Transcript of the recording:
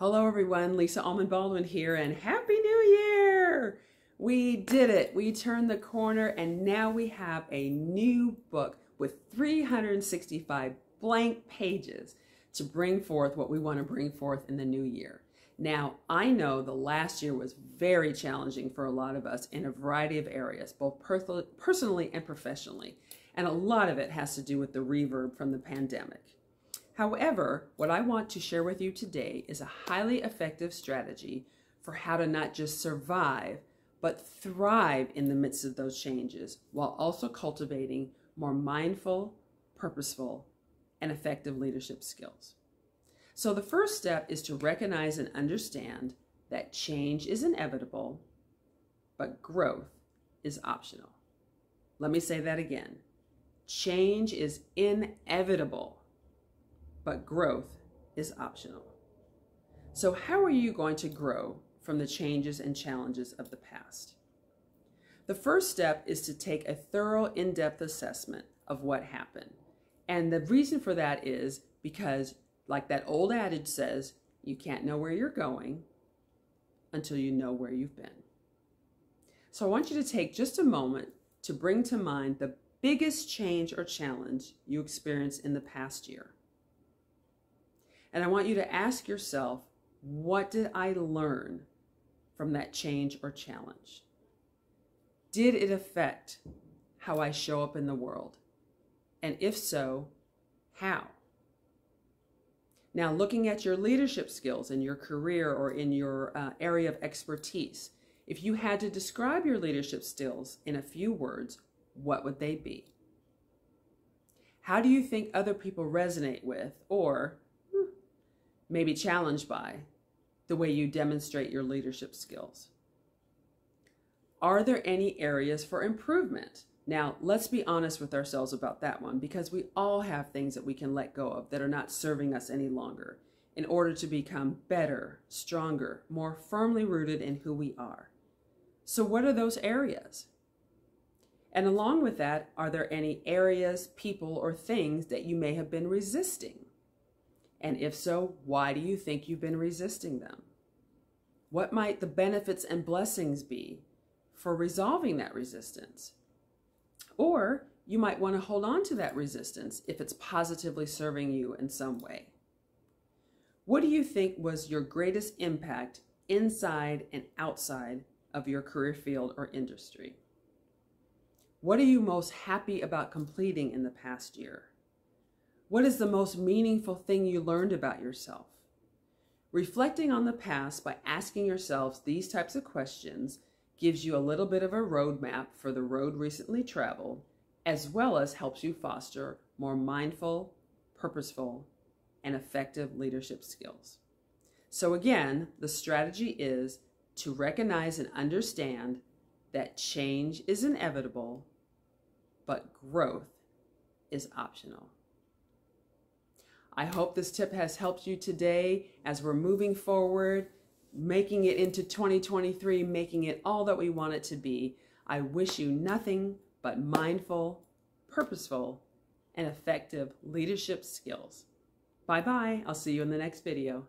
Hello, everyone. Lysa Allman-Baldwin here, and Happy New Year! We did it. We turned the corner, and now we have a new book with 365 blank pages to bring forth what we want to bring forth in the new year. Now, I know the last year was very challenging for a lot of us in a variety of areas, both personally and professionally, and a lot of it has to do with the reverb from the pandemic. However, what I want to share with you today is a highly effective strategy for how to not just survive, but thrive in the midst of those changes while also cultivating more mindful, purposeful, and effective leadership skills. So the first step is to recognize and understand that change is inevitable, but growth is optional. Let me say that again. Change is inevitable, but growth is optional. So, how are you going to grow from the changes and challenges of the past? The first step is to take a thorough, in depth assessment of what happened. And the reason for that is because, like that old adage says, you can't know where you're going until you know where you've been. So, I want you to take just a moment to bring to mind the biggest change or challenge you experienced in the past year. And I want you to ask yourself, what did I learn from that change or challenge? Did it affect how I show up in the world? And if so, how? Now, looking at your leadership skills in your career or in your uh, area of expertise, if you had to describe your leadership skills in a few words, what would they be? How do you think other people resonate with or may be challenged by the way you demonstrate your leadership skills. Are there any areas for improvement? Now, let's be honest with ourselves about that one because we all have things that we can let go of that are not serving us any longer in order to become better, stronger, more firmly rooted in who we are. So, what are those areas? And along with that, are there any areas, people, or things that you may have been resisting? And if so, why do you think you've been resisting them? What might the benefits and blessings be for resolving that resistance? Or you might want to hold on to that resistance if it's positively serving you in some way. What do you think was your greatest impact inside and outside of your career field or industry? What are you most happy about completing in the past year? What is the most meaningful thing you learned about yourself? Reflecting on the past by asking yourselves these types of questions gives you a little bit of a roadmap for the road recently traveled, as well as helps you foster more mindful, purposeful, and effective leadership skills. So again, the strategy is to recognize and understand that change is inevitable, but growth is optional. I hope this tip has helped you today as we're moving forward, making it into 2023, making it all that we want it to be. I wish you nothing but mindful, purposeful, and effective leadership skills. Bye bye. I'll see you in the next video.